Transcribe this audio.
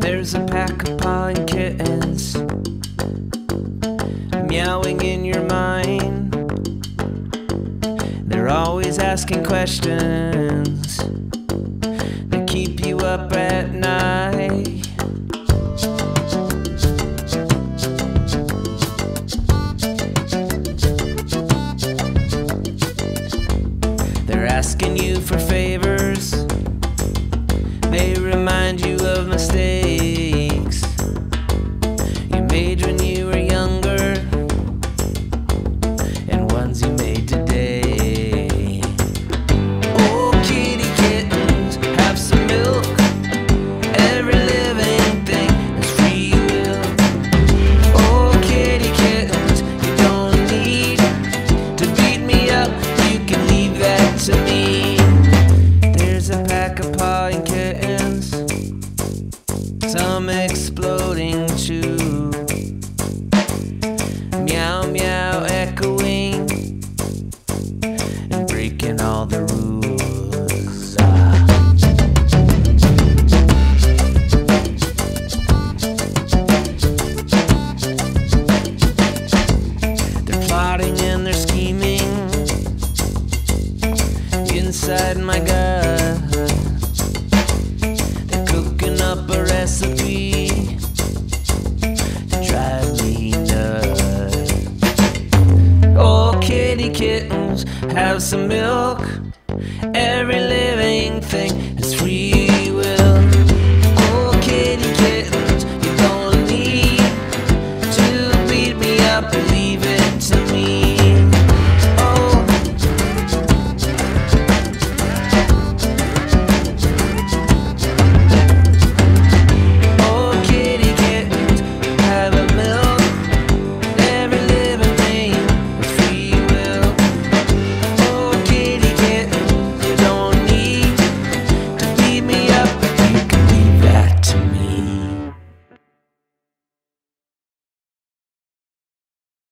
There's a pack of pawing kittens meowing in your mind. They're always asking questions that keep you up at night. They're asking you for favors. Remind you of mistakes some exploding too. Meow meow echoing and breaking all the rules. They're plotting and they're scheming inside my gut. kitty kittens have some milk. Every living thing is free will. Oh, kitty kittens, you don't need to beat me up, believe it.